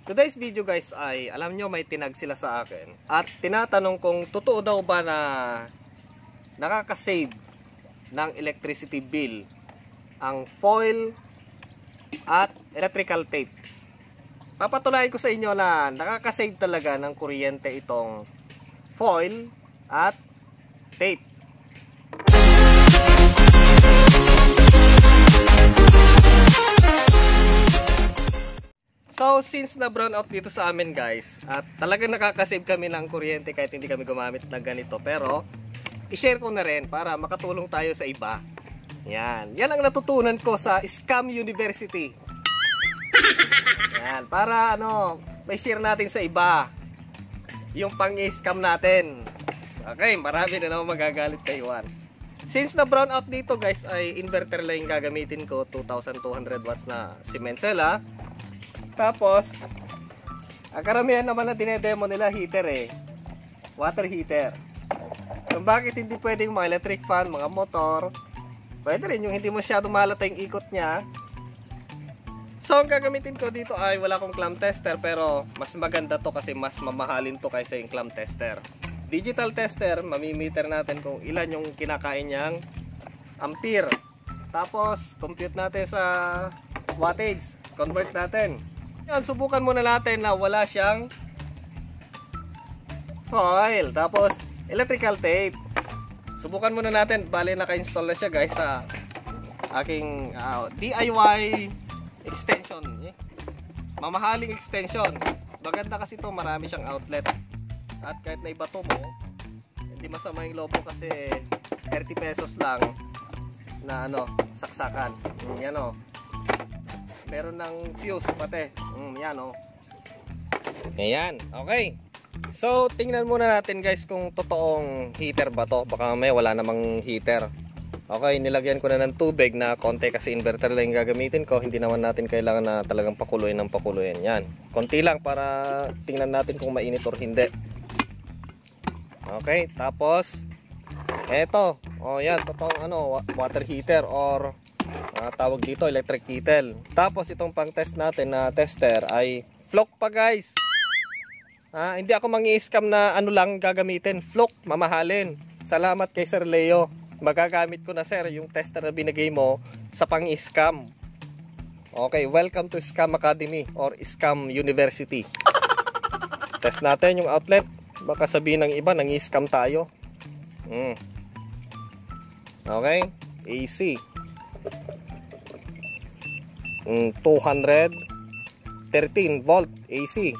Today's video guys ay alam nyo may tinag sila sa akin at tinatanong kung totoo daw ba na nakakasave ng electricity bill ang foil at electrical tape. Papatunayan ko sa inyo na nakakasave talaga ng kuryente itong foil at tape. So, since na brown out dito sa amin guys, at talagang nakakasave kami ng kuryente kahit hindi kami gumamit ng ganito. Pero, i-share ko na rin para makatulong tayo sa iba. Yan. Yan ang natutunan ko sa Scam University. Yan. Para ano, may share natin sa iba. Yung pang-scam natin. Okay, marami na naman magagalit kay Juan. Since na brown out dito guys ay inverter lang yung gagamitin ko 2200 watts na cement cell ha. Tapos, ang karamihan naman na dinedemo nila heater eh. Water heater. Kung bakit hindi pwedeng mga electric fan, mga motor, pwede rin yung hindi masyado malata yung ikot niya. So, ang gagamitin ko dito ay wala akong clamp tester pero mas maganda to kasi mas mamahalin to kaysa yung clamp tester. Digital tester, mamimiter natin kung ilan yung kinakain niyang ampere. Tapos, compute natin sa wattage. Convert natin. Yan, subukan muna natin na wala siyang foil. Tapos, electrical tape. Subukan muna natin. Bale, naka-install na siya guys sa aking uh, DIY extension. Eh. Mamahaling extension. Maganda kasi to marami siyang outlet. At kahit na ibato mo, hindi masama yung lobo kasi 30 pesos lang na ano, saksakan. Yan o. Oh meron ng fuse pati. Mm, yan oh. Ayan, okay. So, tingnan muna natin guys kung totoong heater ba to. Baka may wala namang heater. Okay, nilagyan ko na ng tubig na konti kasi inverter lang yung gagamitin ko. Hindi naman natin kailangan na talagang pakuluin ng pakuluin. Yan. Konti lang para tingnan natin kung mainit or hindi. Okay, tapos eto. Oh, yan, totoong ano, water heater or uh, tawag dito electric kettle. Tapos itong pang test natin na tester ay flock pa guys. Ah, hindi ako mangi scam na ano lang gagamitin. Flock mamahalin. Salamat kay Sir Leo. Magagamit ko na sir yung tester na binigay mo sa pang scam okay welcome to scam academy or scam university. Test natin yung outlet. Baka sabihin ng iba nang scam tayo. Mm. okay AC 213 volt AC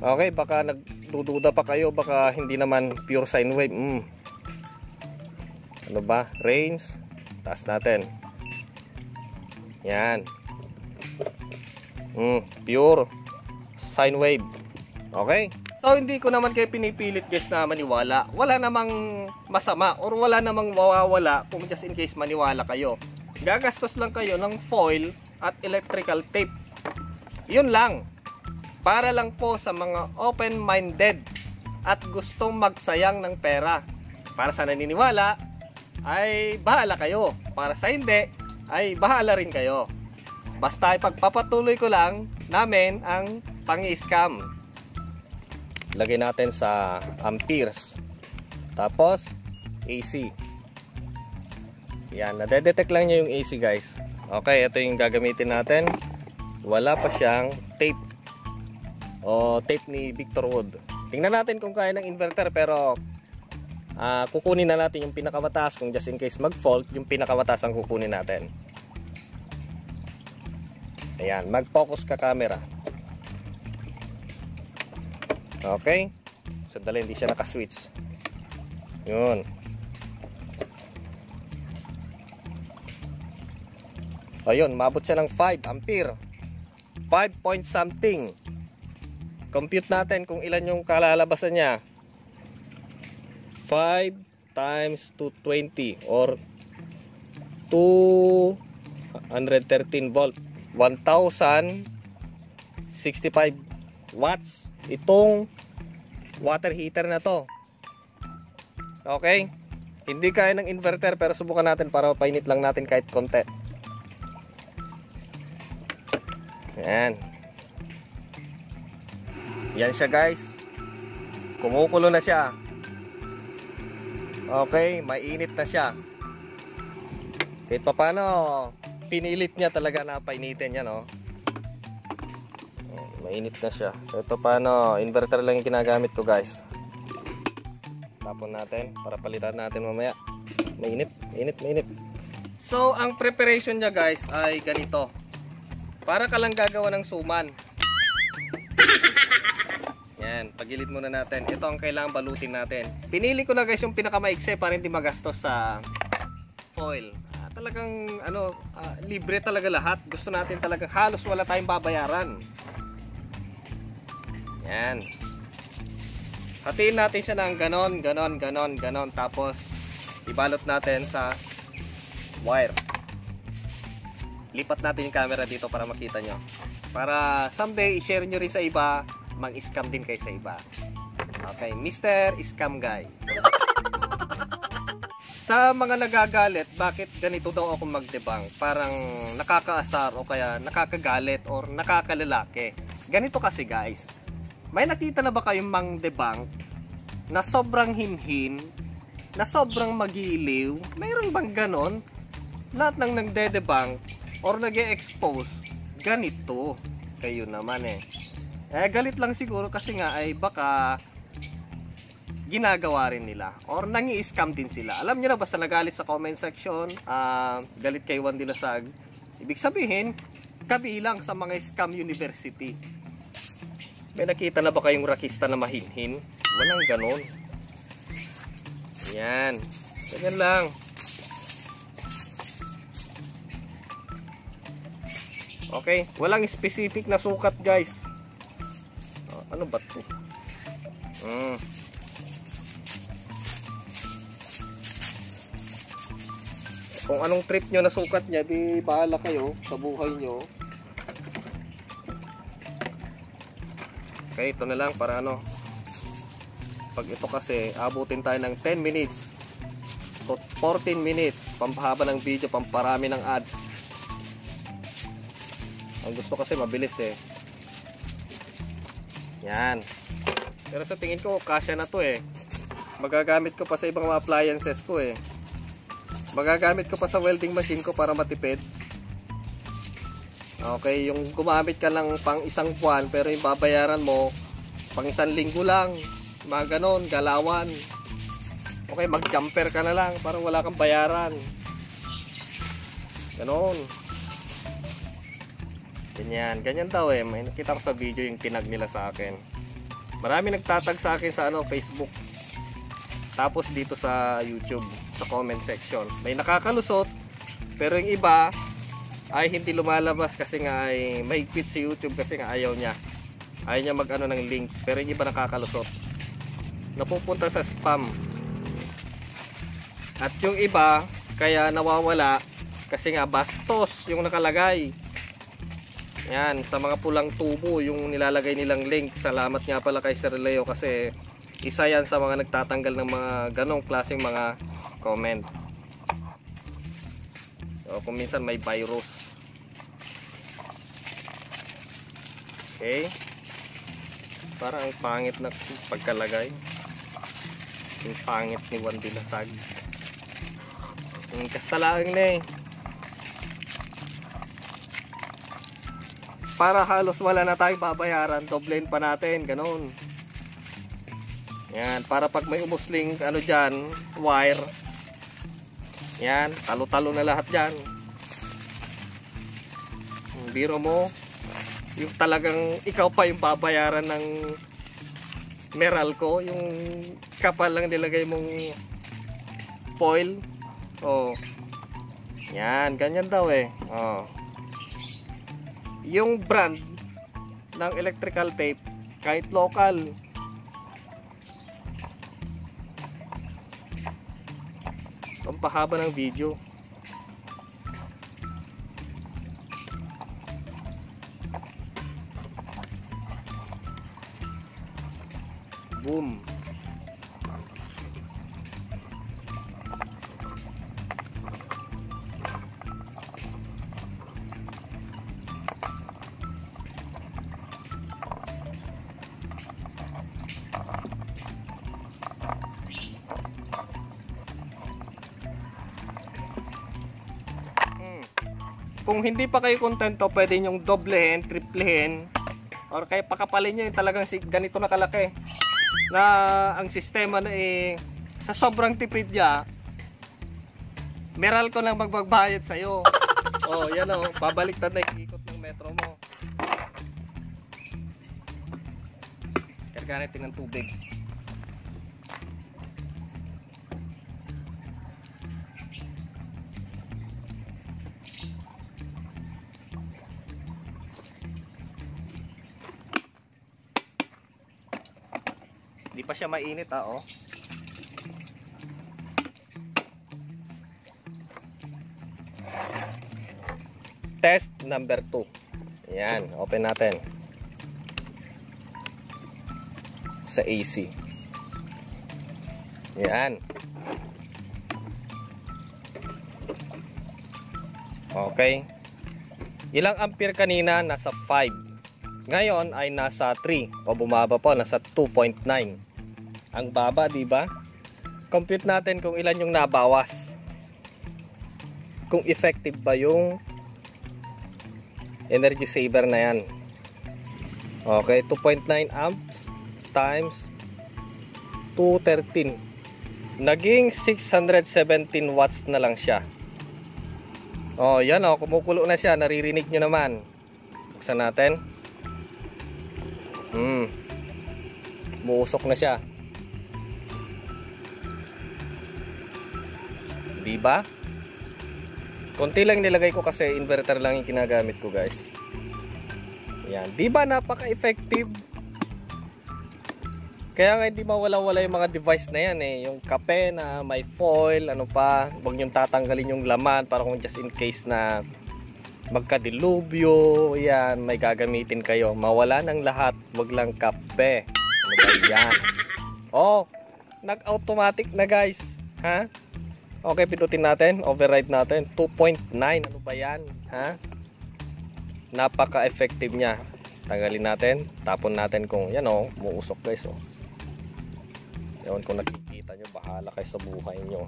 okay baka nagdududa pa kayo baka hindi naman pure sine wave. Mm. ano ba? Range? Taas natin. Yan. Mm, pure sine wave. Okay So hindi ko naman kayo pinipilit guys na maniwala. Wala namang masama or wala namang mawawala kung just in case maniwala kayo gagastos lang kayo ng foil at electrical tape. Yun lang. Para lang po sa mga open-minded at gustong magsayang ng pera. Para sa naniniwala, ay bahala kayo. Para sa hindi, ay bahala rin kayo. Basta ipagpapatuloy ko lang namin ang pang-scam. Lagay natin sa amperes. Tapos, AC. Yan, nade-detect lang niya yung AC guys. Okay, ito yung gagamitin natin. Wala pa siyang tape. O tape ni Victor Wood. Tingnan natin kung kaya ng inverter pero uh, kukunin na natin yung pinakamataas kung just in case mag-fault, yung pinakamataas ang kukunin natin. Ayan, mag-focus ka camera. Okay. Sandali, hindi siya naka-switch. Yun. ayun mabot siya ng 5 ampere 5 point something compute natin kung ilan yung kalalabasan niya 5 times 220 or 213 volt 1065 watts itong water heater na to okay hindi kaya ng inverter pero subukan natin para painit lang natin kahit konti Ayan. Yan siya guys. Kumukulo na siya. Okay, mainit na siya. Kahit pa paano, pinilit niya talaga na painitin yan, oh. Mainit na siya. Pa paano, inverter lang yung ginagamit ko, guys. Tapon natin para palitan natin mamaya. Mainit, mainit, mainit. So, ang preparation niya, guys, ay ganito. Para ka lang gagawa ng suman. Yan, pagilid muna natin. Ito ang kailangan balutin natin. Pinili ko na guys yung pinakamaikse para hindi magastos sa foil. Ah, talagang ano, ah, libre talaga lahat. Gusto natin talagang halos wala tayong babayaran. Yan. Hatiin natin siya ng ganon, ganon, ganon, ganon. Tapos, ibalot natin sa wire. Lipat natin yung camera dito para makita nyo. Para someday, i-share nyo rin sa iba mang-scam din kayo sa iba. Okay, Mr. Scam Guy. sa mga nagagalit, bakit ganito daw ako mag-debunk? Parang nakakaasar o kaya nakakagalit or nakakalalaki. Ganito kasi guys. May nakita na ba kayong mang-debunk na sobrang hinhin, na sobrang magiliw? Mayroon bang ganon? Lahat ng nagde-debunk or nag-expose ganito. Kayo naman eh. Eh, galit lang siguro kasi nga ay baka ginagawa rin nila or nangi-scam din sila. Alam niyo na basta nagalit sa comment section, uh, galit kay Juan Dilasag. Ibig sabihin, kabilang sa mga scam university. May nakita na ba kayong rakista na mahinhin? Walang ganon. Yan. Ganyan lang. Okay, walang specific na sukat guys. Ano ba to? Mm. Kung anong trip nyo na sukat niya, di bahala kayo sa buhay nyo. Okay, ito na lang para ano. Pag ito kasi, abutin tayo ng 10 minutes to 14 minutes. Pampahaba ng video, pamparami ng ads. Ang gusto kasi mabilis eh. Yan. Pero sa tingin ko, kasya na to eh. Magagamit ko pa sa ibang mga appliances ko eh. Magagamit ko pa sa welding machine ko para matipid. Okay, yung gumamit ka lang pang isang buwan pero yung babayaran mo pang isang linggo lang. Mga ganon, galawan. Okay, mag-jumper ka na lang para wala kang bayaran. Ganon. Ganyan, ganyan daw eh. May nakita ko sa video yung tinag nila sa akin. Marami nagtatag sa akin sa ano, Facebook. Tapos dito sa YouTube, sa comment section. May nakakalusot, pero yung iba ay hindi lumalabas kasi nga ay mahigpit sa YouTube kasi nga ayaw niya. Ayaw niya mag ano ng link, pero yung iba nakakalusot. Napupunta sa spam. At yung iba, kaya nawawala kasi nga bastos yung nakalagay. Yan, sa mga pulang tubo, yung nilalagay nilang link. Salamat nga pala kay Sir Leo kasi isa yan sa mga nagtatanggal ng mga ganong klaseng mga comment. So, kung minsan may virus. Okay. Parang ang pangit na pagkalagay. Yung pangit ni Juan Dilasag. Yung kastalaan na eh. para halos wala na tayong babayaran doblein pa natin ganun yan para pag may umusling ano dyan wire yan talo talo na lahat dyan. Biro mo yung talagang ikaw pa yung babayaran ng Meralco yung kapal lang nilagay mong foil. Oh. Yan ganyan daw eh. Oh. Yung brand ng electrical tape kahit local pampahaba ng video. Boom kung hindi pa kayo kontento, pwede nyong doblehin, triplehin, or kaya pakapalin nyo yung talagang si, ganito na kalaki. Na ang sistema na eh, sa sobrang tipid niya, meral ko lang magbagbayad sa'yo. oh, yan o, babaliktad na yung ikot ng metro mo. Karga natin ng tubig. Siya mainit ah, oh. Test number 2. Yan, open natin. Sa AC. Yan. Okay. Ilang ampere kanina? Nasa 5. Ngayon ay nasa 3 o bumaba po nasa 2.9. Ang baba, 'di ba? Compute natin kung ilan yung nabawas. Kung effective ba yung energy saver na 'yan. Okay, 2.9 amps times 213. Naging 617 watts na lang siya. Oh, yan oh, kumukulo na siya. Naririnig nyo naman. Buksan natin. Hmm. Muusok na siya. Di ba? Konti lang nilagay ko kasi inverter lang yung kinagamit ko, guys. Yan. Di ba napaka-effective? Kaya nga hindi mawala-wala yung mga device na yan eh. Yung kape na may foil, ano pa. Huwag niyong tatanggalin yung laman para kung just in case na magkadilubyo. Yan, may gagamitin kayo. Mawala ng lahat. Huwag lang kape. Ano ba yan? Oh, nag-automatic na guys. Ha? Okay, pindutin natin. Override natin. 2.9. Ano ba yan? Ha? Napaka-effective niya. Tanggalin natin. Tapon natin kung yan oh. Muusok guys oh. Ewan kung nakikita nyo, bahala kayo sa buhay nyo.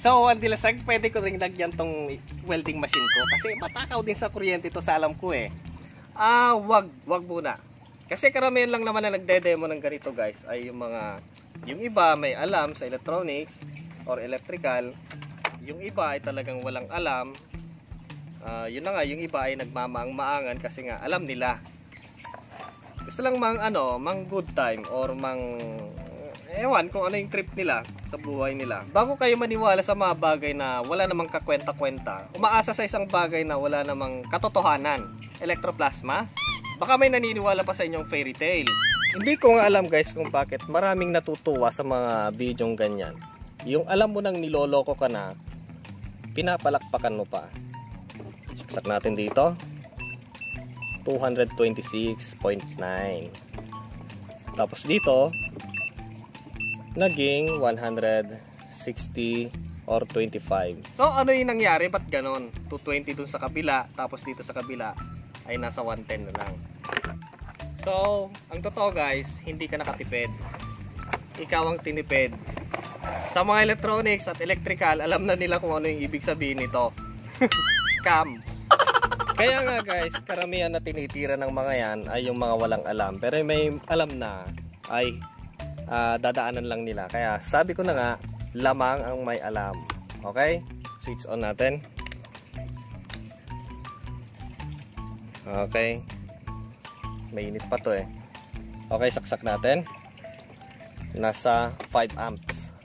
So, ang dilasag, pwede ko rin lagyan tong welding machine ko. Kasi matakaw din sa kuryente to sa alam ko eh. Ah, wag, wag muna. Kasi karamihan lang naman na nagde-demo ng ganito guys, ay yung mga, yung iba may alam sa electronics or electrical. Yung iba ay talagang walang alam. Uh, yun na nga yung iba ay nagmamaang-maangan kasi nga alam nila. Gusto lang mang ano mang good time or mang ewan kung ano yung trip nila sa buhay nila. Bago kayo maniwala sa mga bagay na wala namang kakwenta-kwenta umaasa sa isang bagay na wala namang katotohanan. Electroplasma baka may naniniwala pa sa inyong fairy tale hindi ko nga alam guys kung bakit maraming natutuwa sa mga bidyong ganyan yung alam mo nang niloloko ka na pinapalakpakan mo pa Saksak natin dito. 226.9. Tapos dito, naging 160 or 25. So ano yung nangyari? Ba't ganon? 220 dun sa kabila, tapos dito sa kabila ay nasa 110 na lang. So, ang totoo guys, hindi ka nakatipid. Ikaw ang tinipid. Sa mga electronics at electrical, alam na nila kung ano yung ibig sabihin nito. Scam. Kaya nga guys, karamihan na tinitira ng mga yan ay yung mga walang alam. Pero may alam na ay uh, dadaanan lang nila. Kaya sabi ko na nga, lamang ang may alam. Okay? Switch on natin. Okay. Mainit pa to eh. Okay, saksak natin. Nasa 5 amps.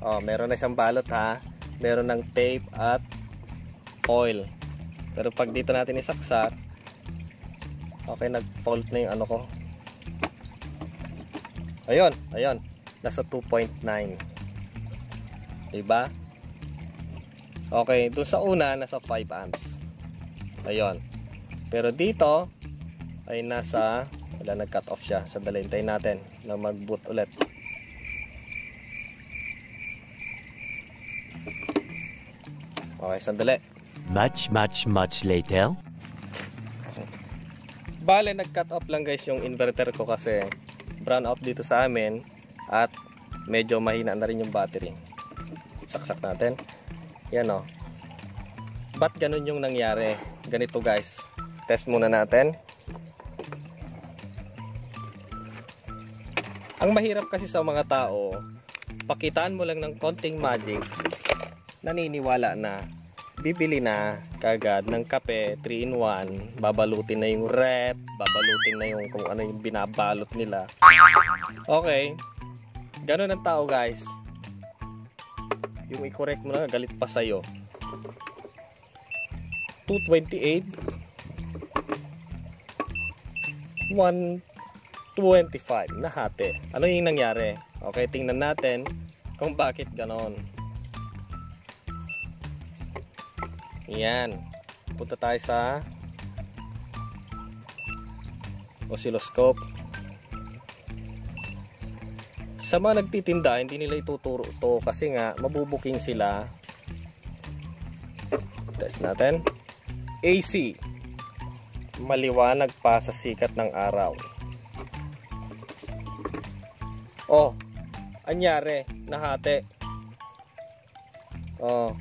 Oh, meron na siyang balot ha. Meron ng tape at oil. Pero pag dito natin isaksak, okay, nag-fault na yung ano ko. Ayun, ayun. Nasa 2.9. Diba? Okay, doon sa una, nasa 5 amps. Ayun. Pero dito, ay nasa, wala nag-cut off siya. So, dalintay natin na mag-boot ulit. Okay, sandali. Much, much, much later. Bale, nag-cut off lang guys yung inverter ko kasi brown out dito sa amin at medyo mahina na rin yung battery. Saksak natin. Yan o. Ba't ganun yung nangyari? Ganito guys. Test muna natin. Ang mahirap kasi sa mga tao, pakitaan mo lang ng konting magic, naniniwala na bibili na kagad ng kape 3 in 1 babalutin na yung rep babalutin na yung kung ano yung binabalot nila. Okay. Ganun ang tao guys. Yung i-correct mo na galit pa sa'yo. 228 125 na hati ano yung nangyari okay tingnan natin kung bakit ganon Yan. Punta tayo sa oscilloscope. Sa mga nagtitinda, hindi nila ituturo to kasi nga mabubuking sila. Test natin. AC. Maliwanag pa sa sikat ng araw. Oh, anyari, nahati. Oh.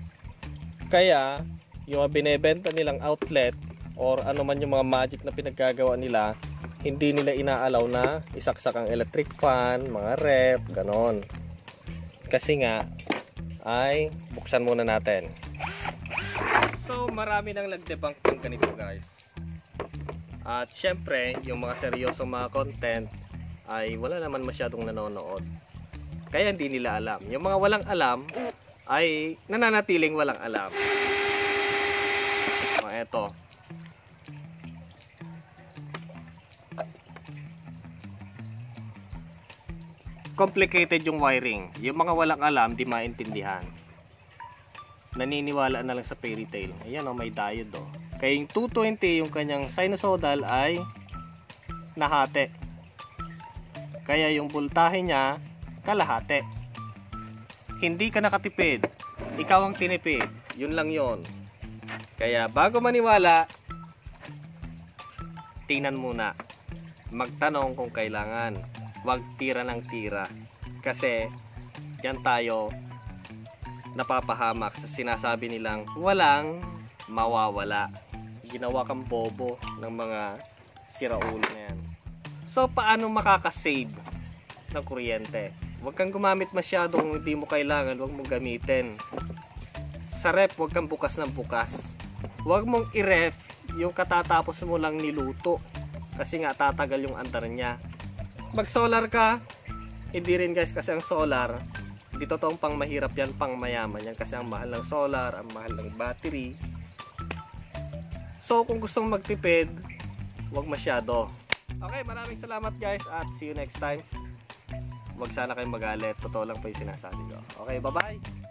Kaya, yung mga binebenta nilang outlet or ano man yung mga magic na pinaggagawa nila, hindi nila inaalaw na isaksak ang electric fan, mga rep, ganon. Kasi nga, ay buksan muna natin. So, marami nang nag-debunk ng ganito guys. At syempre, yung mga seryosong mga content ay wala naman masyadong nanonood. Kaya hindi nila alam. Yung mga walang alam ay nananatiling walang alam. O, eto. Complicated yung wiring. Yung mga walang alam, di maintindihan. Naniniwala na lang sa fairy tale. Ayan o, may diode o. Kaya yung 220, yung kanyang sinusoidal ay nahati. Kaya yung voltahe niya, kalahati. Hindi ka nakatipid. Ikaw ang tinipid. Yun lang yon. Kaya bago maniwala, tingnan muna. Magtanong kung kailangan. Huwag tira ng tira. Kasi yan tayo napapahamak sa sinasabi nilang walang mawawala. Ginawa kang bobo ng mga siraulo na yan. So, paano makakasave ng kuryente? Huwag kang gumamit masyadong hindi mo kailangan, huwag mong gamitin. Sa rep, huwag kang bukas ng bukas. Huwag mong i-ref yung katatapos mo lang niluto. Kasi nga tatagal yung andar niya. Mag solar ka, hindi rin guys kasi ang solar, hindi totoong pang mahirap yan, pang mayaman yan. Kasi ang mahal ng solar, ang mahal ng battery. So kung gustong magtipid, huwag masyado. Okay, maraming salamat guys at see you next time. Huwag sana kayong magalit. Totoo lang po yung sinasabi ko. Okay, bye-bye!